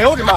哎呦我的妈